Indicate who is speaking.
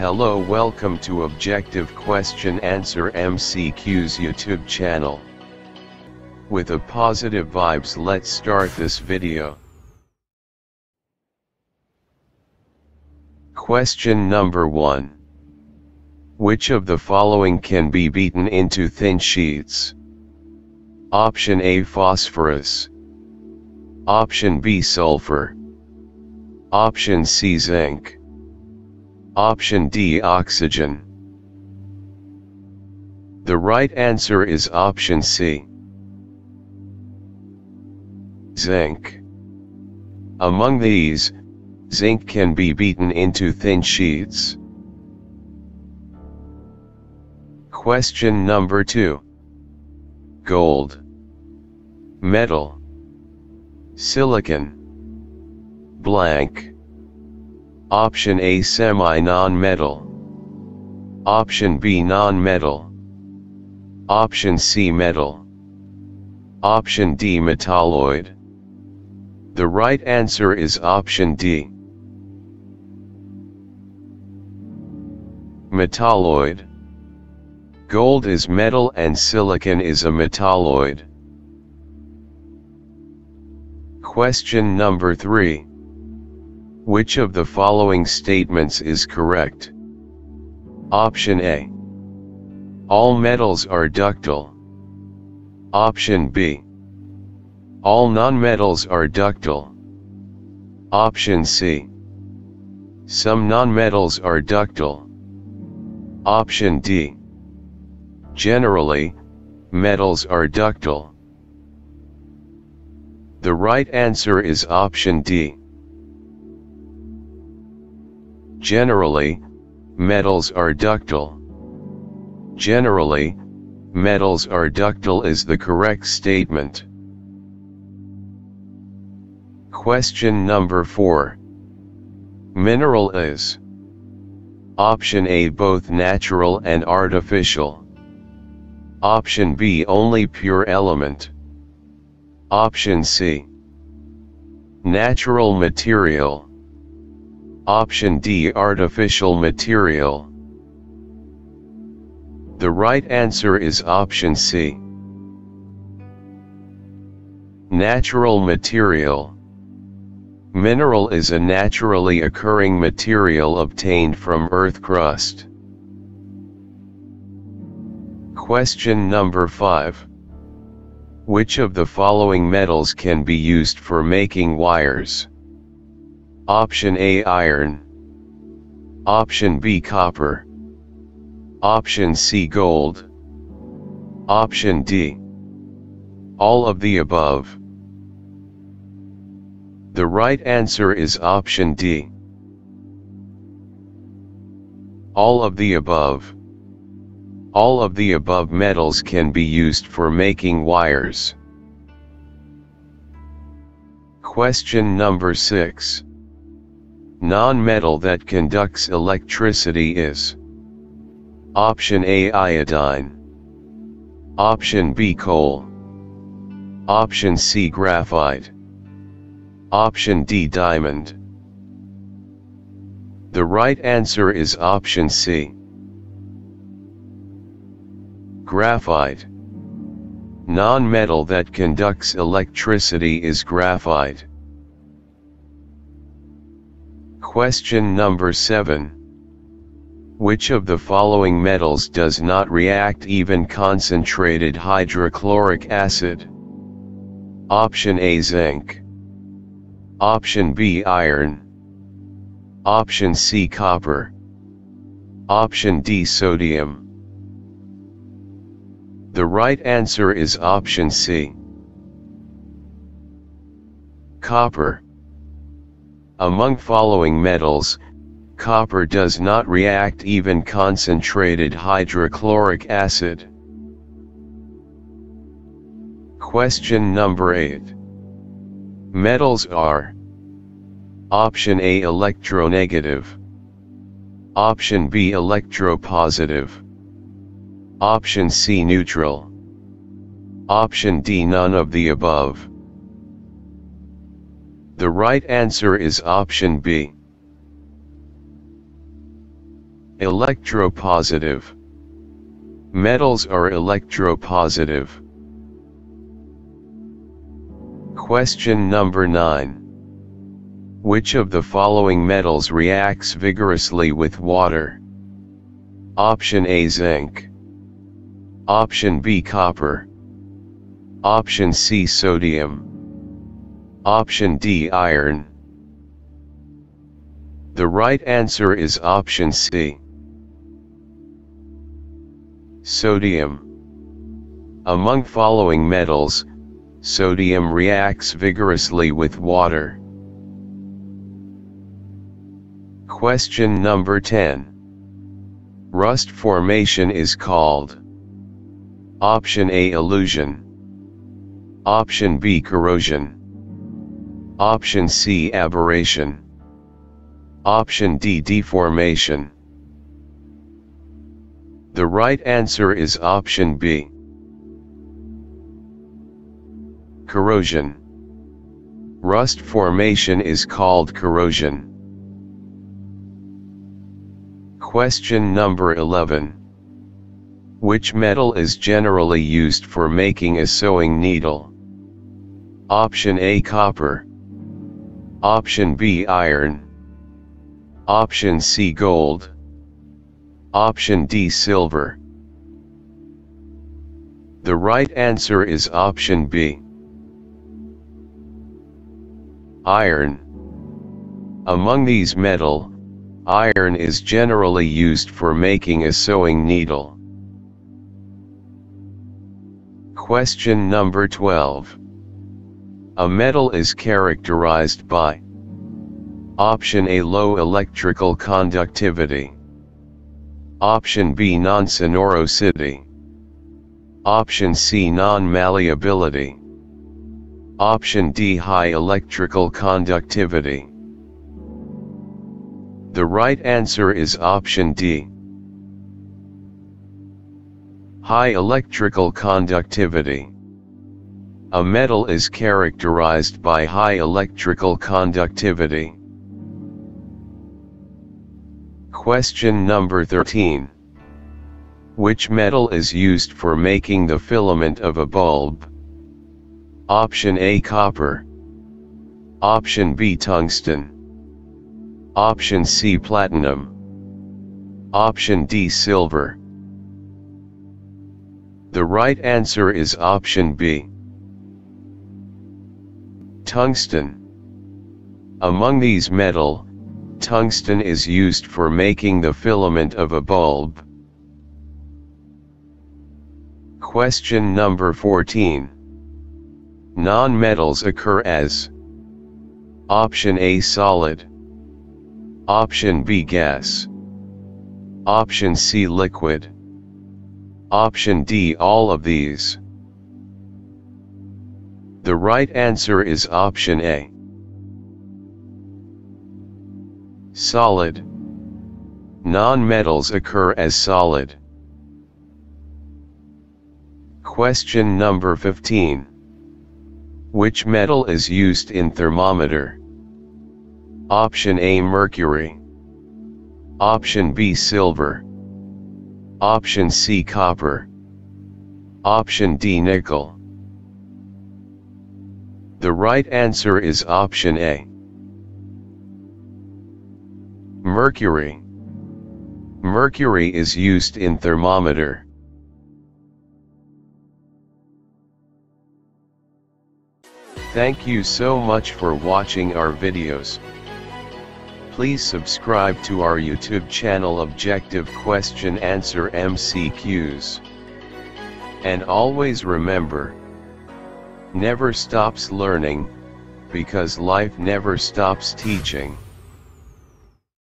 Speaker 1: Hello welcome to Objective Question Answer MCQ's YouTube channel. With a positive vibes let's start this video. Question number 1. Which of the following can be beaten into thin sheets? Option A phosphorus. Option B sulfur. Option C zinc. Option D oxygen. The right answer is option C. Zinc. Among these, zinc can be beaten into thin sheets. Question number 2. Gold. Metal. Silicon. Blank. Option A semi-non-metal. Option B non-metal. Option C metal. Option D metalloid. The right answer is option D. Metalloid. Gold is metal and silicon is a metalloid. Question number 3. Which of the following statements is correct? Option A. All metals are ductile. Option B. All nonmetals are ductile. Option C. Some nonmetals are ductile. Option D. Generally, metals are ductile. The right answer is option D. Generally, metals are ductile. Generally, metals are ductile is the correct statement. Question number 4. Mineral is Option A both natural and artificial. Option B only pure element. Option C Natural material. Option D artificial material. The right answer is option C. Natural material. Mineral is a naturally occurring material obtained from earth crust. Question number 5. Which of the following metals can be used for making wires? Option A iron. Option B copper. Option C gold. Option D. All of the above. The right answer is option D. All of the above. All of the above metals can be used for making wires. Question number 6. Non-metal that conducts electricity is Option A iodine Option B coal Option C graphite Option D diamond. The right answer is option C. Graphite. Non-metal that conducts electricity is graphite Question number 7. Which of the following metals does not react even concentrated hydrochloric acid? Option A zinc. Option B iron. Option C copper. Option D sodium. The right answer is option C. Copper. Among following metals, copper does not react even concentrated hydrochloric acid. Question number 8. Metals are Option A electronegative Option B electropositive Option C neutral Option D none of the above the right answer is option B. Electropositive. Metals are electropositive. Question number 9. Which of the following metals reacts vigorously with water? Option A zinc. Option B copper. Option C sodium. Option D iron. The right answer is option C. Sodium. Among following metals, sodium reacts vigorously with water. Question number 10. Rust formation is called Option A Illusion Option B corrosion Option C aberration Option D deformation The right answer is option B Corrosion Rust formation is called corrosion Question number 11. Which metal is generally used for making a sewing needle? Option A copper. Option B iron. Option C gold. Option D silver. The right answer is option B. Iron. Among these metal, Iron is generally used for making a sewing needle. Question number 12. A metal is characterized by Option A low electrical conductivity Option B non-sonorosity Option C non-malleability Option D high electrical conductivity the right answer is option D. High electrical conductivity. A metal is characterized by high electrical conductivity. Question number 13. Which metal is used for making the filament of a bulb? Option A copper. Option B tungsten. Option C platinum. Option D silver. The right answer is option B. Tungsten. Among these metal, tungsten is used for making the filament of a bulb. Question number 14. Non-metals occur as Option A solid Option B gas. Option C liquid. Option D all of these. The right answer is option A. Solid. Non-metals occur as solid. Question number 15. Which metal is used in thermometer? Option A mercury. Option B silver. Option C copper. Option D nickel. The right answer is option A. Mercury. Mercury is used in thermometer. Thank you so much for watching our videos. Please subscribe to our YouTube channel Objective Question Answer MCQs. And always remember, never stops learning, because life never stops teaching.